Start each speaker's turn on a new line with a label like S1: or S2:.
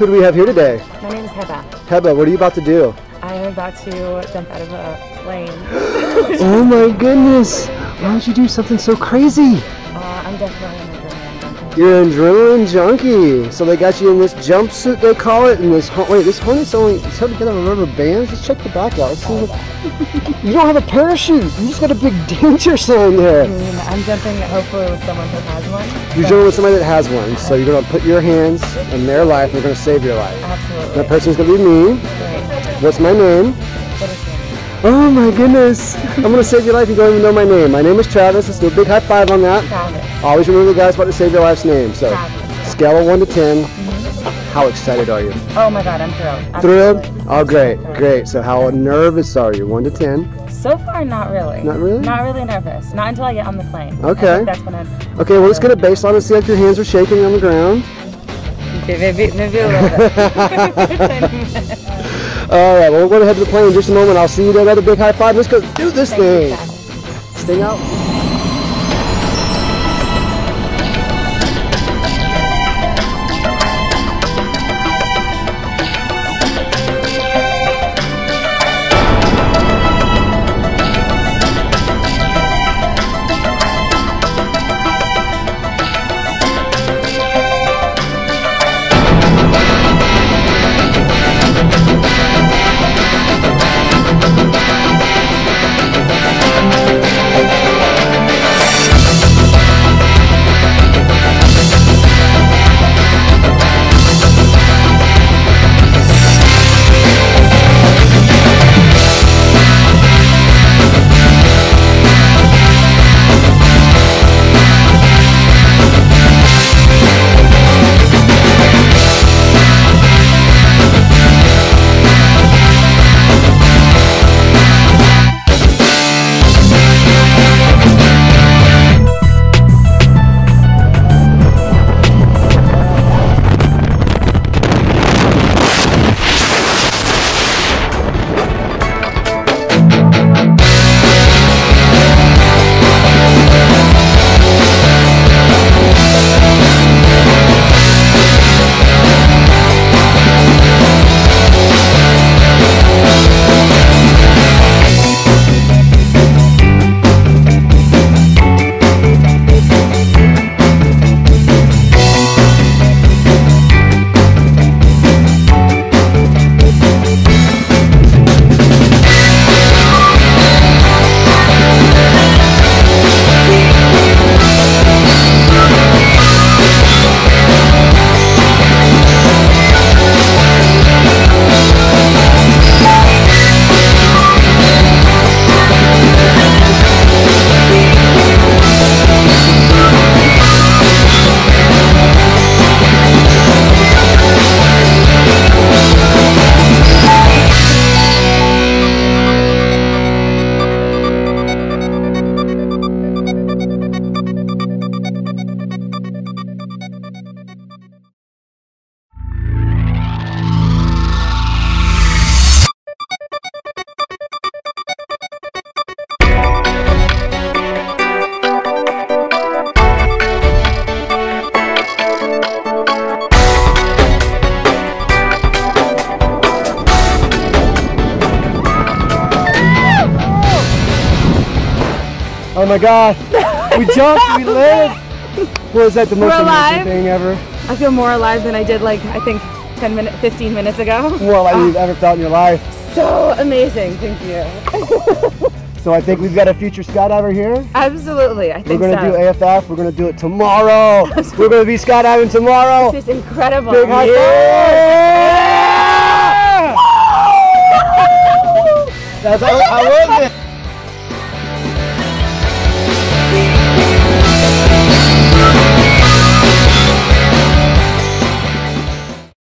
S1: Who do we have here today?
S2: My name is Heba.
S1: Heba, what are you about to do?
S2: I am about to jump out of a plane.
S1: oh my goodness! Why would you do something so crazy? You're an adrenaline junkie. So they got you in this jumpsuit, they call it, and this har- wait, this harness only it's held together with rubber bands. Let's check the back out. Let's see what, you don't have a parachute. You just got a big danger sign
S2: I mean, I'm jumping hopefully with someone who has one.
S1: You're jumping with somebody that has one, so you're gonna put your hands in their life. and You're gonna save your life.
S2: Absolutely.
S1: That person's gonna be me.
S2: Great.
S1: What's my name? Oh my goodness! I'm gonna save your life. You don't even know my name. My name is Travis. Let's do a big high five on that.
S2: Travis.
S1: Always remember the guy's about to save your life's name. So,
S2: Travis.
S1: scale of one to 10 mm-hmm. How excited are you?
S2: Oh my god, I'm thrilled.
S1: Thrilled? Oh, great, great. So, how nervous are you? One to ten.
S2: So far, not really.
S1: Not really?
S2: Not really nervous. Not until I get on the plane.
S1: Okay.
S2: that's when I'm.
S1: Okay, well, let's get a baseline and see if your hands are shaking on the ground.
S2: Okay, maybe, maybe a little bit.
S1: All right, well, we're going to head to the plane in just a moment. I'll see you there. Another big high five. Let's go do this
S2: Thank
S1: thing. Sting out. Oh my God! We jumped. we lived. Was that the most
S2: We're
S1: amazing
S2: alive.
S1: thing ever?
S2: I feel more alive than I did like I think 10 minutes, 15 minutes ago.
S1: Well, like you've ah. ever felt in your life.
S2: So amazing, thank you.
S1: So I think we've got a future skydiver here.
S2: Absolutely, I think We're
S1: gonna
S2: so.
S1: do AFF. We're gonna do it tomorrow. We're gonna be skydiving tomorrow.
S2: This is incredible.
S1: Big high five! That's how I love it.